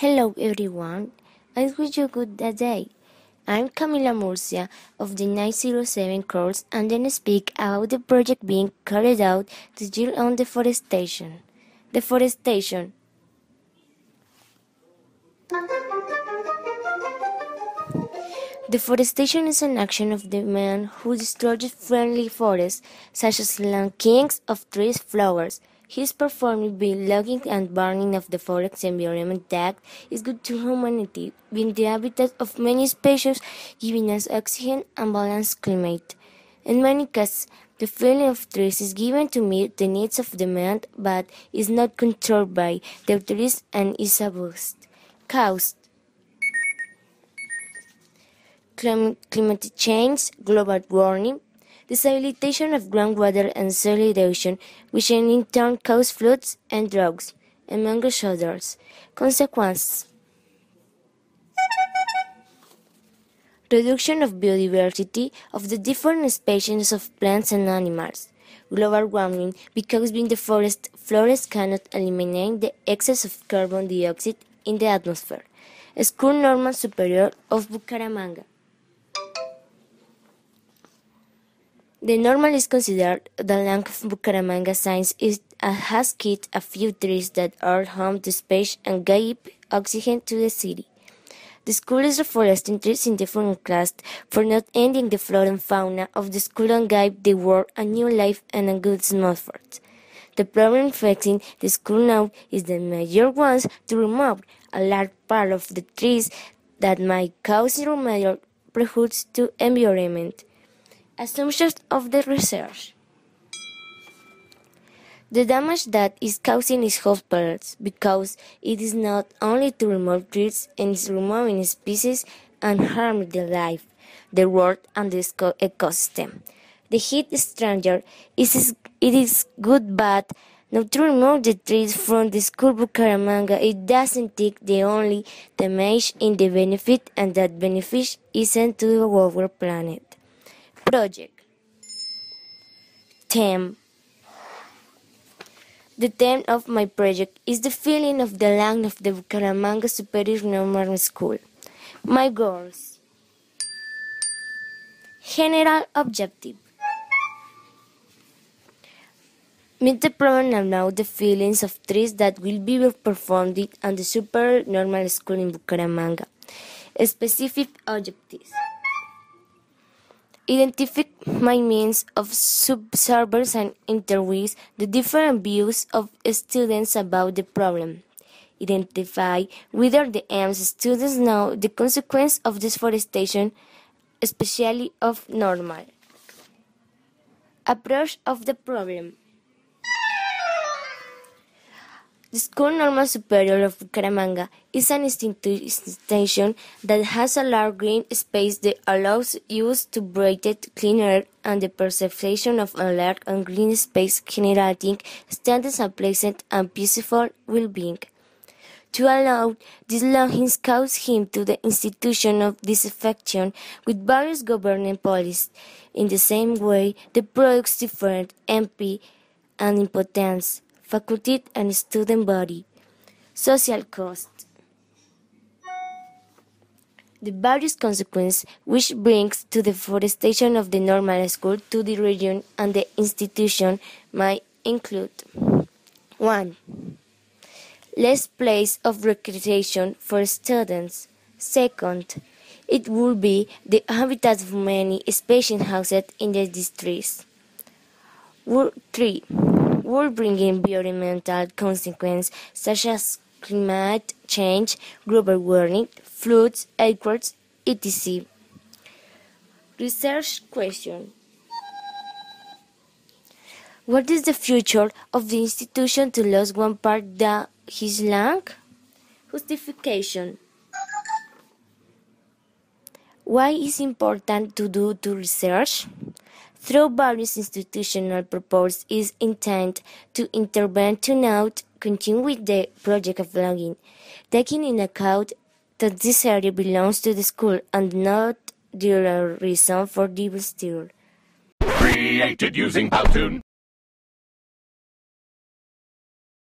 Hello everyone, I wish you good day. I'm Camila Murcia of the 907 course and then speak about the project being carried out to deal on deforestation. Deforestation. Deforestation is an action of the man who destroys friendly forests, such as land kings of trees, flowers, his performing by logging and burning of the forest environment that is good to humanity, being the habitat of many species, giving us oxygen and balanced climate. In many cases, the felling of trees is given to meet the needs of demand, but is not controlled by the authorities and is abused. Caused climate change, global warming, desalination of groundwater and soil erosion, which in turn cause floods and droughts, among others. Consequences Reduction of biodiversity of the different species of plants and animals. Global warming because being the forest, forests cannot eliminate the excess of carbon dioxide in the atmosphere. School Normal Superior of Bucaramanga. The normal is considered the land of Bucaramanga since it has kept a few trees that are home to space and give oxygen to the city. The school is reforesting trees in different class for not ending the flora and fauna of the school and give the world a new life and a good atmosphere. The problem facing the school now is the major ones to remove a large part of the trees that might cause major prejudice to environment. Assumptions of the research. The damage that is causing is hospitals because it is not only to remove trees and is removing species and harm the life, the world and the ecosystem. The heat stranger is it is good but not to remove the trees from the school Bucaramanga it doesn't take the only damage in the benefit and that benefit isn't to our planet project. Theme The theme of my project is the feeling of the land of the Bucaramanga Superior Normal School. My goals General objective Meet the problem and know the feelings of trees that will be performed at the Super Normal School in Bucaramanga. Specific objectives Identify my means of subservience and interviews the different views of students about the problem. Identify whether the aims students know the consequence of deforestation, especially of normal. Approach of the problem. The School Normal Superior of Bucaramanga is an institution that has a large green space that allows use to breathe clean air and the preservation of a large and green space generating standards and pleasant and peaceful well-being. To allow this longings caused him to the institution of disaffection with various governing policies. In the same way, the products different MP and impotence faculty and student body. Social cost. The various consequences which brings to the forestation of the normal school to the region and the institution might include 1. Less place of recreation for students. Second, it will be the habitat of many species housed in the districts. 3 will bring environmental consequences such as climate change, global warming, floods, earthquakes, etc. Research question What is the future of the institution to lose one part of his land? Justification Why is important to do to research? Through various institutional proposals is intended to intervene to not continue with the project of logging, taking in account that this area belongs to the school and not the reason for the still. Created using Powtoon.